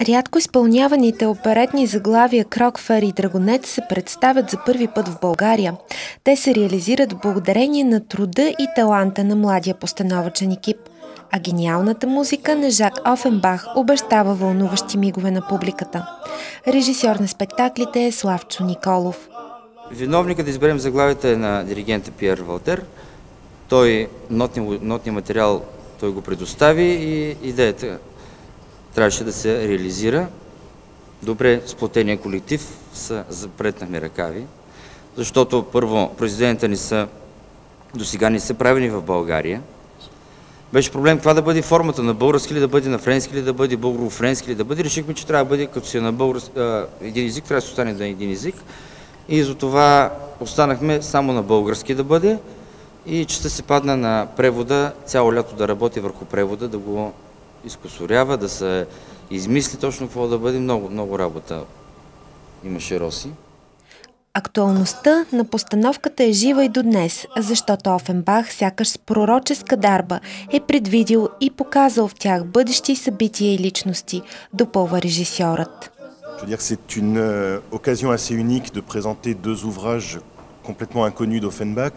Рядко изпълняваните оперетни заглавия Крокфер и Драгонет се представят за първи път в България. Те се реализират благодарение на труда и таланта на младия постановачен екип. А гениалната музика на Жак Офенбах обещава вълнуващи мигове на публиката. Режисьор на спектаклите е Славчо Николов. Виновникът да изберем заглавията е на диригента Пьер Валтер. Той нотния, нотния материал той го предостави и идеята трябваше да се реализира. Добре сплотения колектив са запретнахме ръкави, защото първо произведенията ни са до сега не са правени в България. Беше проблем това да бъде формата на български или да бъде на френски или да бъде българо-френски или да бъде. Решихме, че трябва да бъде като си е на български, един език, трябва да се остане на един език. И за това останахме само на български да бъде и честа се падна на превода, цяло лято да работи върху превода, да го изкосорява, да се измисли точно какво да бъде. Много, много работа имаше Роси. Актуалността на постановката е жива и до днес, защото Офенбах сякаш с пророческа дарба е предвидил и показал в тях бъдещи събития и личности, допълва режисьорът. Je veux dire que c'est une euh, occasion assez unique de présenter deux ouvrages complètement inconnus d'Offenbach.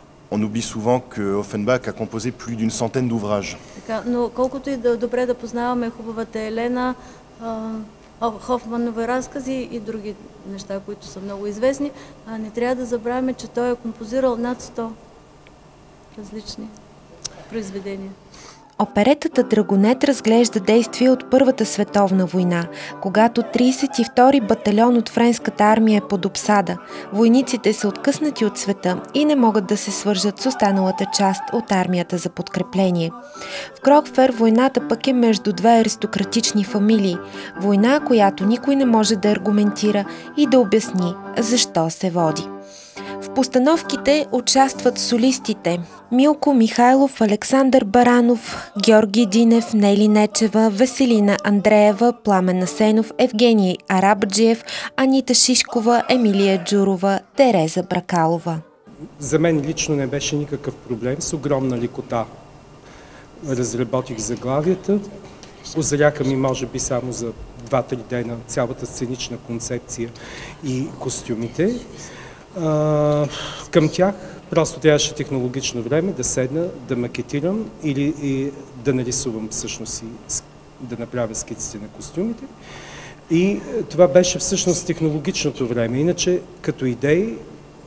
on oublie souvent que Offenbach a composé plus d'une centaine d'ouvrages. Но колкото и да, добре да познаваме хубавата Елена, Хофманови разкази и други неща, които са много известни, не трябва да забравяме, че той е композирал над 100 различни произведения. Оперетата Драгонет разглежда действия от Първата световна война, когато 32-и батальон от френската армия е под обсада. Войниците са откъснати от света и не могат да се свържат с останалата част от армията за подкрепление. В Крокфер войната пък е между две аристократични фамилии. Война, която никой не може да аргументира и да обясни защо се води. Постановките участват солистите Милко Михайлов, Александър Баранов, Георги Динев, Нели Нечева, Веселина Андреева, Пламен Насенов, Евгений Арабджиев, Анита Шишкова, Емилия Джурова, Тереза Бракалова. За мен лично не беше никакъв проблем. С огромна ликота разработих заглавията. Озряка ми може би само за 2-3 дена цялата сценична концепция и костюмите. А, към тях просто трябваше технологично време да седна, да макетирам или и да нарисувам всъщност и да направя скиците на костюмите. И е, това беше всъщност технологичното време. Иначе, като идеи,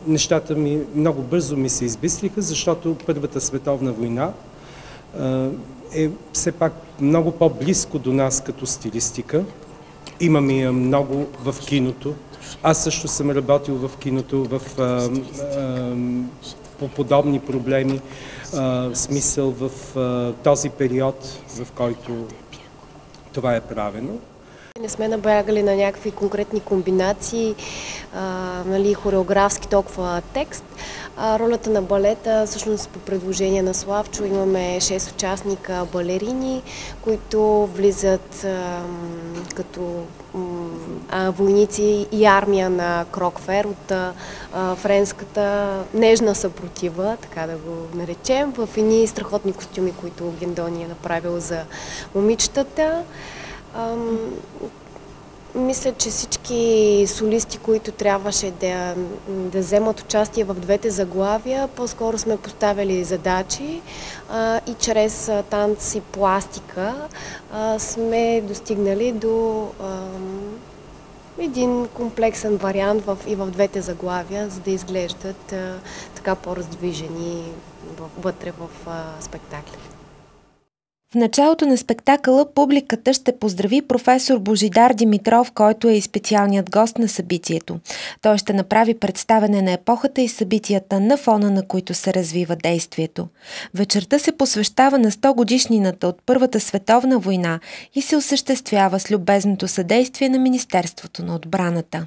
нещата ми много бързо ми се избистриха, защото Първата световна война е все пак много по-близко до нас като стилистика. Имаме я много в киното, аз също съм работил в киното в, а, а, по подобни проблеми, а, смисъл в а, този период, в който това е правено. Не сме набягали на някакви конкретни комбинации, а, нали, хореографски толкова текст. Ролята на балета, всъщност по предложение на Славчо, имаме 6 участника балерини, които влизат като войници и армия на Крокфер от френската нежна съпротива, така да го наречем, в едни страхотни костюми, които Гендони е направил за момичетата. Мисля, че всички солисти, които трябваше да, да вземат участие в двете заглавия, по-скоро сме поставили задачи а, и чрез а, танц и пластика а, сме достигнали до един комплексен вариант в, и в двете заглавия, за да изглеждат така по-раздвижени вътре в а, спектаклите. В началото на спектакъла публиката ще поздрави професор Божидар Димитров, който е и специалният гост на събитието. Той ще направи представене на епохата и събитията, на фона на които се развива действието. Вечерта се посвещава на 100 годишнината от Първата световна война и се осъществява с любезното съдействие на Министерството на отбраната.